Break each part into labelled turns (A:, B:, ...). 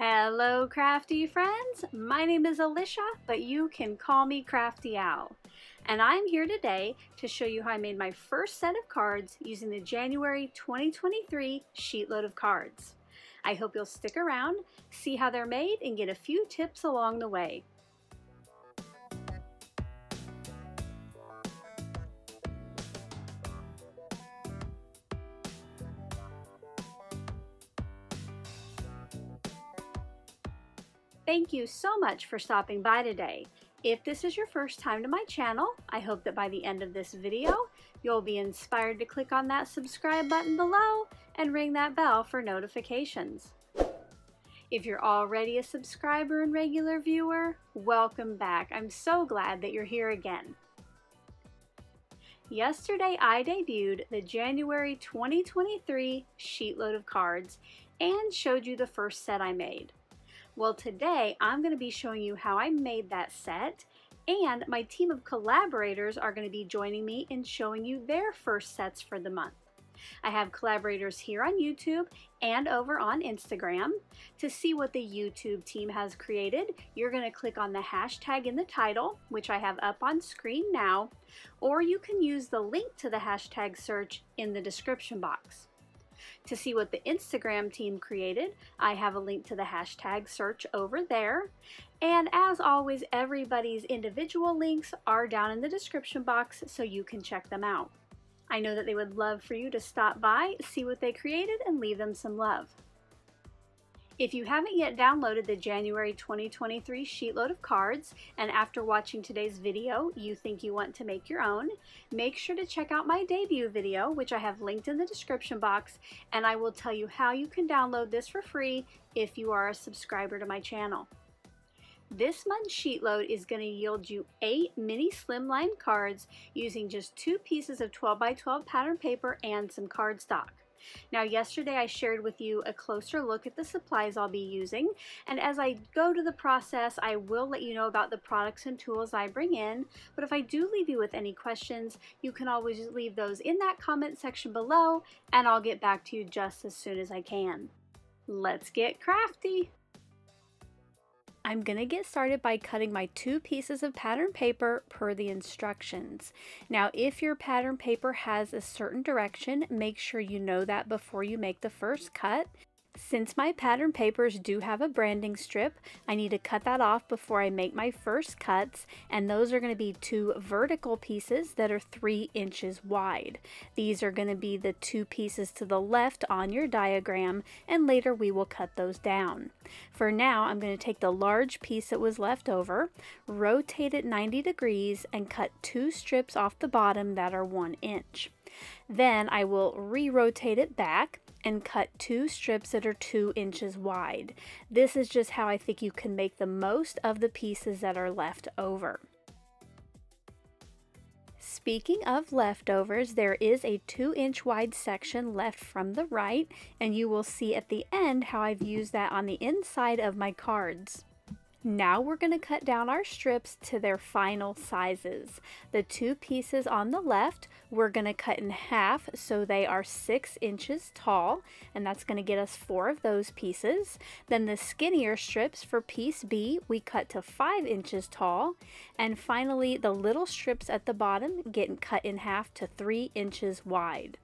A: Hello crafty friends, my name is Alicia, but you can call me Crafty Al. And I'm here today to show you how I made my first set of cards using the January 2023 sheetload of cards. I hope you'll stick around, see how they're made, and get a few tips along the way. Thank you so much for stopping by today. If this is your first time to my channel, I hope that by the end of this video, you'll be inspired to click on that subscribe button below and ring that bell for notifications. If you're already a subscriber and regular viewer, welcome back. I'm so glad that you're here again. Yesterday I debuted the January 2023 sheetload of cards and showed you the first set I made. Well, today I'm going to be showing you how I made that set and my team of collaborators are going to be joining me in showing you their first sets for the month. I have collaborators here on YouTube and over on Instagram. To see what the YouTube team has created, you're going to click on the hashtag in the title, which I have up on screen now, or you can use the link to the hashtag search in the description box. To see what the Instagram team created, I have a link to the hashtag search over there. And as always, everybody's individual links are down in the description box so you can check them out. I know that they would love for you to stop by, see what they created, and leave them some love. If you haven't yet downloaded the January 2023 sheetload of cards, and after watching today's video, you think you want to make your own, make sure to check out my debut video, which I have linked in the description box, and I will tell you how you can download this for free if you are a subscriber to my channel. This month's sheet load is going to yield you 8 mini slimline cards using just two pieces of 12 by 12 pattern paper and some cardstock. Now yesterday I shared with you a closer look at the supplies I'll be using and as I go to the process I will let you know about the products and tools I bring in but if I do leave you with any questions you can always leave those in that comment section below and I'll get back to you just as soon as I can. Let's get crafty! I'm going to get started by cutting my two pieces of pattern paper per the instructions. Now if your pattern paper has a certain direction, make sure you know that before you make the first cut. Since my pattern papers do have a branding strip, I need to cut that off before I make my first cuts, and those are going to be two vertical pieces that are three inches wide. These are going to be the two pieces to the left on your diagram, and later we will cut those down. For now, I'm going to take the large piece that was left over, rotate it 90 degrees, and cut two strips off the bottom that are one inch. Then I will re-rotate it back and cut two strips that are two inches wide. This is just how I think you can make the most of the pieces that are left over. Speaking of leftovers, there is a 2 inch wide section left from the right, and you will see at the end how I've used that on the inside of my cards. Now we're going to cut down our strips to their final sizes. The two pieces on the left, we're going to cut in half so they are six inches tall, and that's going to get us four of those pieces. Then the skinnier strips for piece B, we cut to five inches tall. And finally, the little strips at the bottom get cut in half to three inches wide.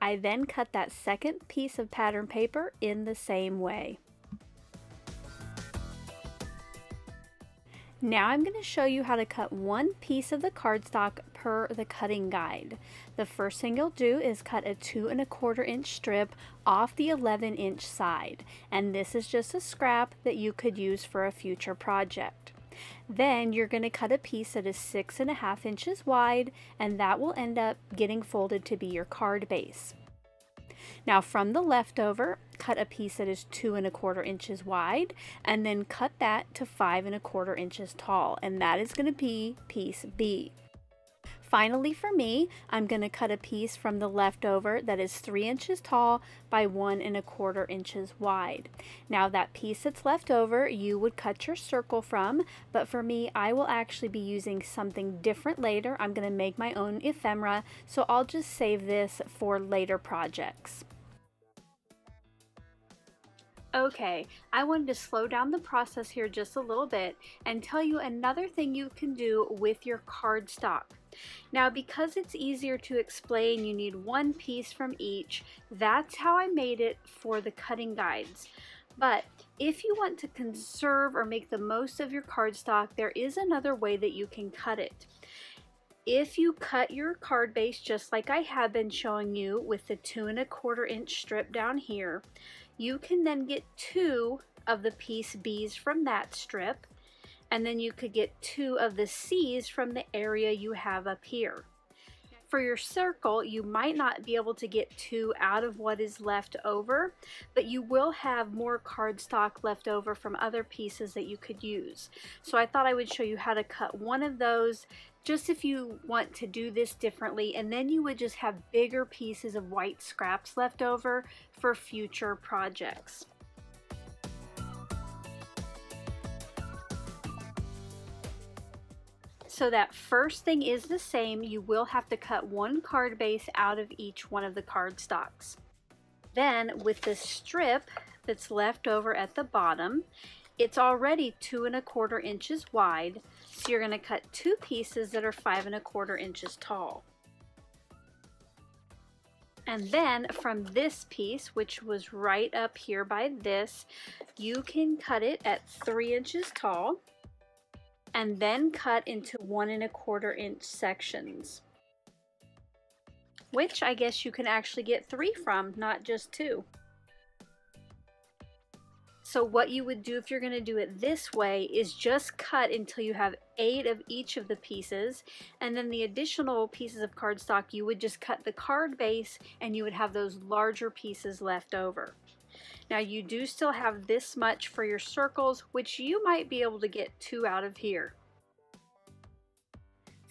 A: I then cut that second piece of pattern paper in the same way. Now I'm going to show you how to cut one piece of the cardstock per the cutting guide. The first thing you'll do is cut a two and a quarter inch strip off the 11 inch side and this is just a scrap that you could use for a future project. Then you're going to cut a piece that is six and a half inches wide and that will end up getting folded to be your card base. Now from the leftover, cut a piece that is two and a quarter inches wide and then cut that to five and a quarter inches tall and that is going to be piece B. Finally for me, I'm going to cut a piece from the leftover that is 3 inches tall by 1 and a quarter inches wide. Now that piece that's left over, you would cut your circle from, but for me, I will actually be using something different later. I'm going to make my own ephemera, so I'll just save this for later projects. Okay, I wanted to slow down the process here just a little bit and tell you another thing you can do with your cardstock. Now because it's easier to explain, you need one piece from each. That's how I made it for the cutting guides. But if you want to conserve or make the most of your cardstock, there is another way that you can cut it. If you cut your card base just like I have been showing you with the two and a quarter inch strip down here, you can then get two of the piece B's from that strip, and then you could get two of the C's from the area you have up here. For your circle, you might not be able to get two out of what is left over, but you will have more cardstock left over from other pieces that you could use. So I thought I would show you how to cut one of those just if you want to do this differently and then you would just have bigger pieces of white scraps left over for future projects. So that first thing is the same, you will have to cut one card base out of each one of the card stocks. Then with the strip that's left over at the bottom, it's already two and a quarter inches wide, so you're going to cut two pieces that are five and a quarter inches tall. And then from this piece, which was right up here by this, you can cut it at three inches tall and then cut into one and a quarter inch sections. Which I guess you can actually get three from, not just two. So what you would do if you're going to do it this way is just cut until you have eight of each of the pieces and then the additional pieces of cardstock you would just cut the card base and you would have those larger pieces left over. Now you do still have this much for your circles which you might be able to get two out of here.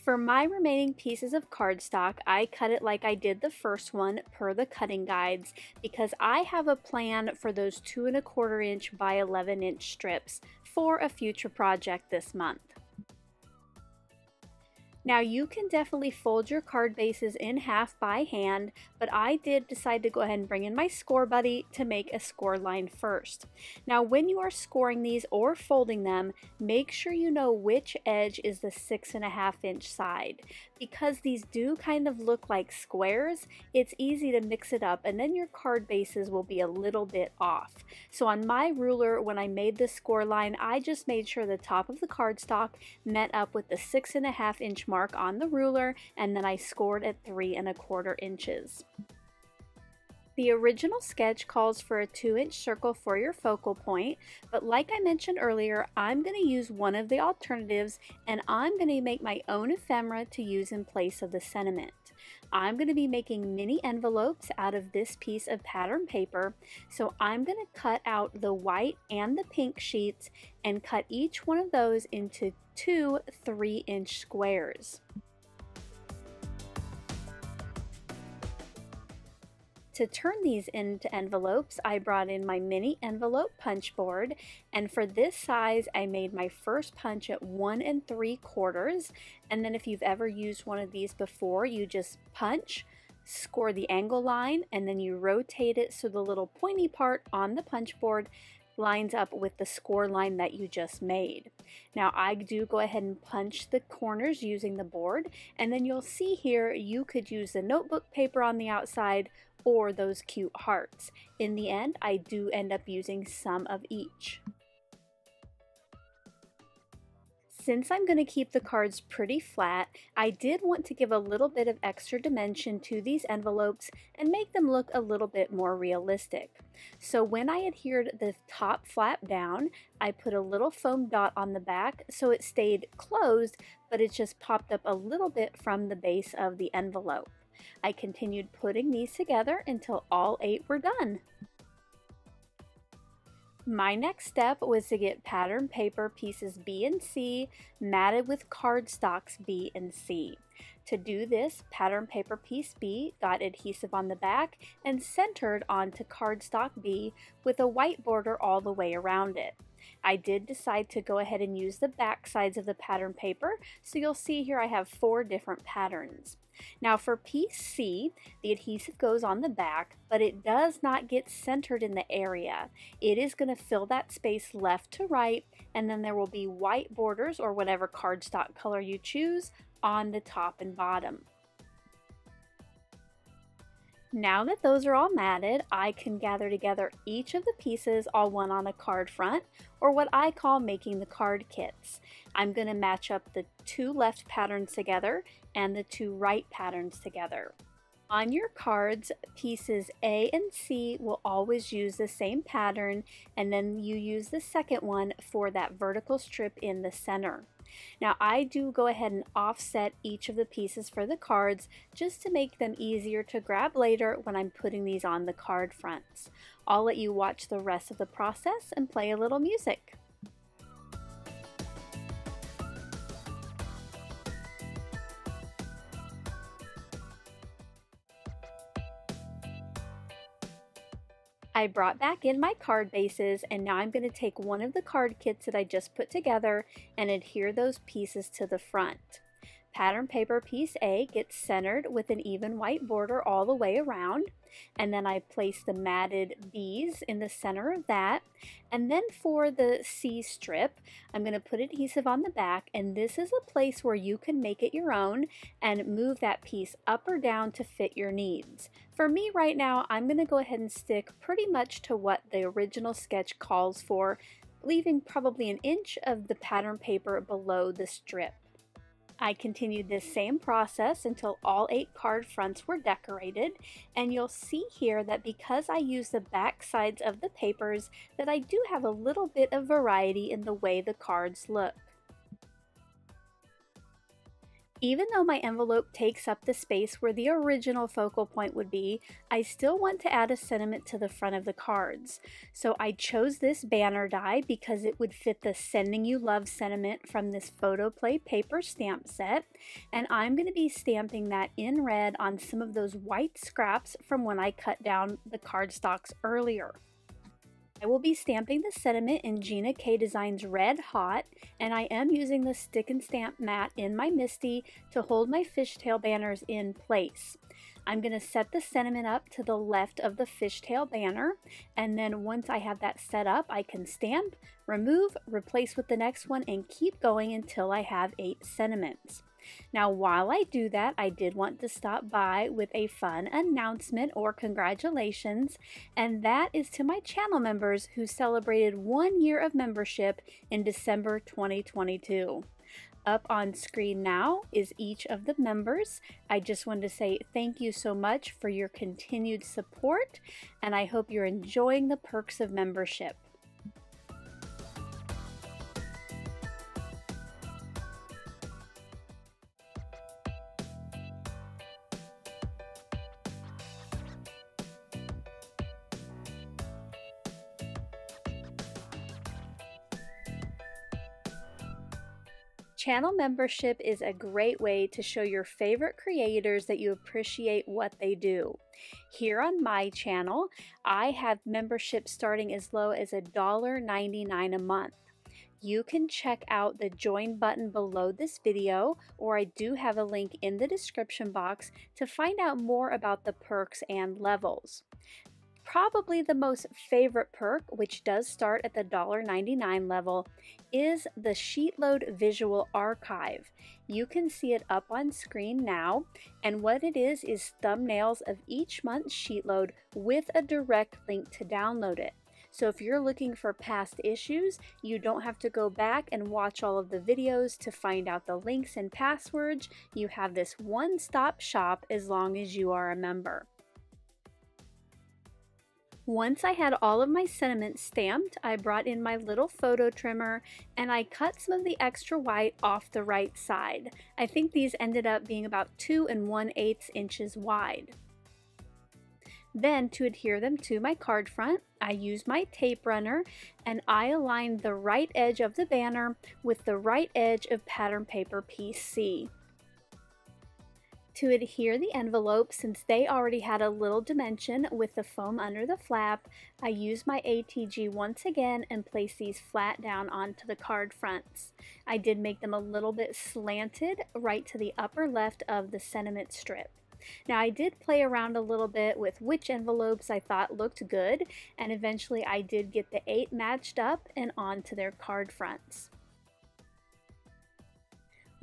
A: For my remaining pieces of cardstock, I cut it like I did the first one per the cutting guides because I have a plan for those two and a quarter inch by 11 inch strips for a future project this month. Now you can definitely fold your card bases in half by hand, but I did decide to go ahead and bring in my score buddy to make a score line first. Now when you are scoring these or folding them, make sure you know which edge is the six and a half inch side. Because these do kind of look like squares, it's easy to mix it up and then your card bases will be a little bit off. So on my ruler, when I made the score line, I just made sure the top of the cardstock met up with the six and a half inch mark on the ruler and then I scored at three and a quarter inches. The original sketch calls for a 2 inch circle for your focal point, but like I mentioned earlier, I'm going to use one of the alternatives and I'm going to make my own ephemera to use in place of the sentiment. I'm going to be making mini envelopes out of this piece of pattern paper, so I'm going to cut out the white and the pink sheets and cut each one of those into two 3 inch squares. To turn these into envelopes, I brought in my mini envelope punch board, and for this size, I made my first punch at one and three quarters, and then if you've ever used one of these before, you just punch, score the angle line, and then you rotate it so the little pointy part on the punch board lines up with the score line that you just made. Now I do go ahead and punch the corners using the board and then you'll see here you could use the notebook paper on the outside or those cute hearts. In the end, I do end up using some of each. Since I'm going to keep the cards pretty flat, I did want to give a little bit of extra dimension to these envelopes and make them look a little bit more realistic. So when I adhered the top flap down, I put a little foam dot on the back so it stayed closed, but it just popped up a little bit from the base of the envelope. I continued putting these together until all eight were done. My next step was to get pattern paper pieces B and C matted with cardstocks B and C. To do this, pattern paper piece B got adhesive on the back and centered onto cardstock B with a white border all the way around it. I did decide to go ahead and use the back sides of the pattern paper, so you'll see here I have four different patterns. Now for piece C, the adhesive goes on the back, but it does not get centered in the area. It is going to fill that space left to right, and then there will be white borders or whatever cardstock color you choose on the top and bottom. Now that those are all matted, I can gather together each of the pieces all one on a card front, or what I call making the card kits. I'm going to match up the two left patterns together and the two right patterns together. On your cards, pieces A and C will always use the same pattern, and then you use the second one for that vertical strip in the center. Now I do go ahead and offset each of the pieces for the cards just to make them easier to grab later when I'm putting these on the card fronts. I'll let you watch the rest of the process and play a little music. I brought back in my card bases and now I'm going to take one of the card kits that I just put together and adhere those pieces to the front. Pattern paper piece A gets centered with an even white border all the way around. And then I place the matted B's in the center of that. And then for the C strip, I'm going to put adhesive on the back. And this is a place where you can make it your own and move that piece up or down to fit your needs. For me right now, I'm going to go ahead and stick pretty much to what the original sketch calls for, leaving probably an inch of the pattern paper below the strip. I continued this same process until all eight card fronts were decorated and you'll see here that because I use the back sides of the papers that I do have a little bit of variety in the way the cards look. Even though my envelope takes up the space where the original focal point would be, I still want to add a sentiment to the front of the cards. So I chose this banner die because it would fit the Sending You Love sentiment from this Photoplay paper stamp set, and I'm going to be stamping that in red on some of those white scraps from when I cut down the cardstocks earlier. I will be stamping the sentiment in Gina K Designs Red Hot, and I am using the stick and stamp mat in my MISTI to hold my fishtail banners in place. I'm going to set the sentiment up to the left of the fishtail banner, and then once I have that set up, I can stamp, remove, replace with the next one, and keep going until I have eight sentiments. Now, while I do that, I did want to stop by with a fun announcement or congratulations, and that is to my channel members who celebrated one year of membership in December 2022. Up on screen now is each of the members. I just wanted to say thank you so much for your continued support, and I hope you're enjoying the perks of membership. Channel membership is a great way to show your favorite creators that you appreciate what they do. Here on my channel, I have membership starting as low as $1.99 a month. You can check out the join button below this video, or I do have a link in the description box to find out more about the perks and levels. Probably the most favorite perk, which does start at the $1.99 level, is the Sheetload Visual Archive. You can see it up on screen now, and what it is is thumbnails of each month's Sheetload with a direct link to download it. So if you're looking for past issues, you don't have to go back and watch all of the videos to find out the links and passwords. You have this one-stop shop as long as you are a member. Once I had all of my sentiments stamped, I brought in my little photo trimmer and I cut some of the extra white off the right side. I think these ended up being about 2 and 1 8 inches wide. Then to adhere them to my card front, I used my tape runner and I aligned the right edge of the banner with the right edge of pattern paper piece C. To adhere the envelope, since they already had a little dimension with the foam under the flap, I used my ATG once again and placed these flat down onto the card fronts. I did make them a little bit slanted right to the upper left of the sentiment strip. Now I did play around a little bit with which envelopes I thought looked good and eventually I did get the eight matched up and onto their card fronts.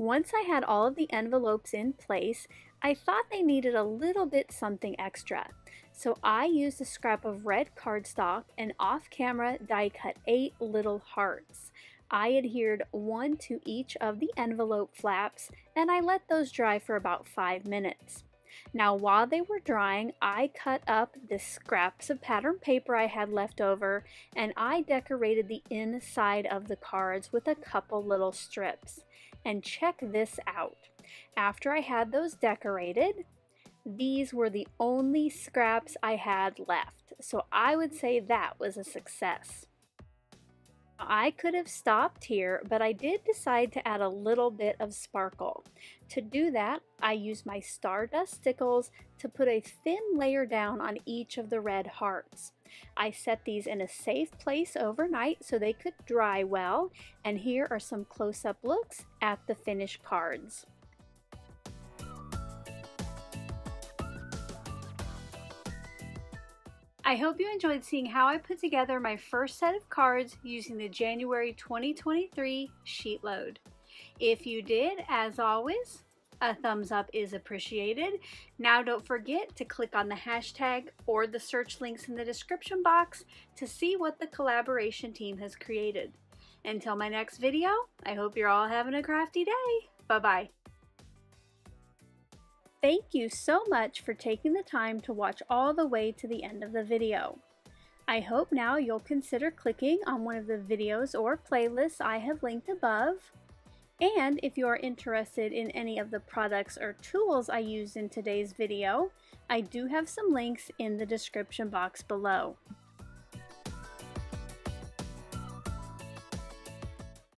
A: Once I had all of the envelopes in place, I thought they needed a little bit something extra. So I used a scrap of red cardstock and off camera die cut eight little hearts. I adhered one to each of the envelope flaps and I let those dry for about five minutes. Now while they were drying, I cut up the scraps of pattern paper I had left over and I decorated the inside of the cards with a couple little strips. And check this out. After I had those decorated, these were the only scraps I had left. So I would say that was a success. I could have stopped here, but I did decide to add a little bit of sparkle. To do that, I used my Stardust Stickles to put a thin layer down on each of the red hearts. I set these in a safe place overnight so they could dry well, and here are some close-up looks at the finished cards. I hope you enjoyed seeing how I put together my first set of cards using the January 2023 sheet load. If you did, as always, a thumbs up is appreciated. Now don't forget to click on the hashtag or the search links in the description box to see what the collaboration team has created. Until my next video, I hope you're all having a crafty day. Bye-bye. Thank you so much for taking the time to watch all the way to the end of the video. I hope now you'll consider clicking on one of the videos or playlists I have linked above. And if you are interested in any of the products or tools I used in today's video, I do have some links in the description box below.